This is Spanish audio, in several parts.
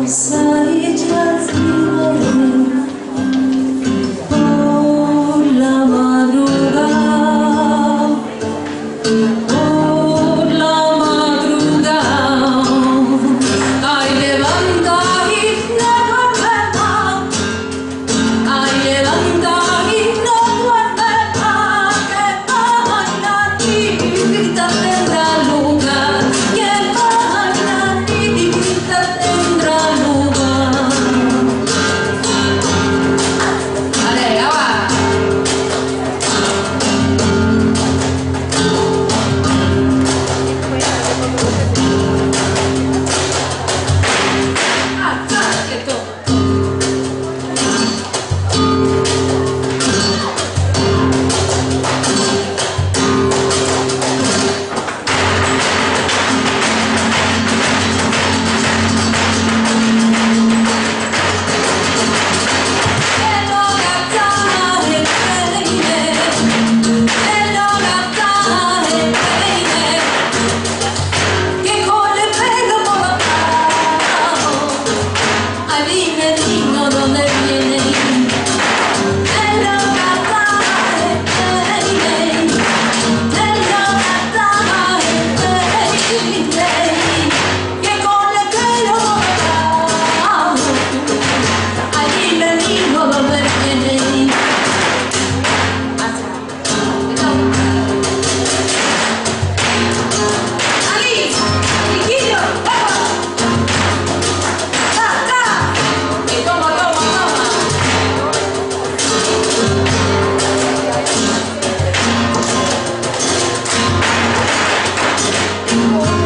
luz. Oh.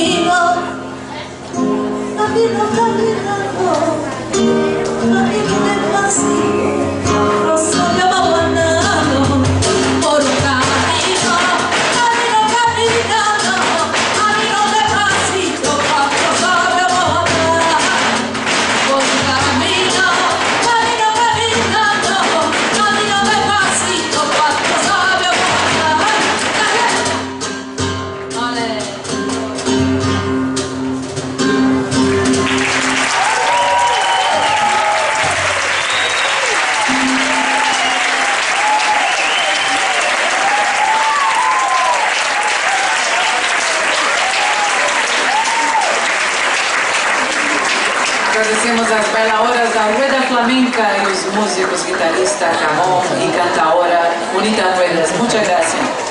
Camino, camino, camino, camino, camino, camino, Agradecemos las bailadoras da Rueda Flamenca y los músicos guitarrista Ramón y cantadora Bonita Ruedas. Muchas gracias.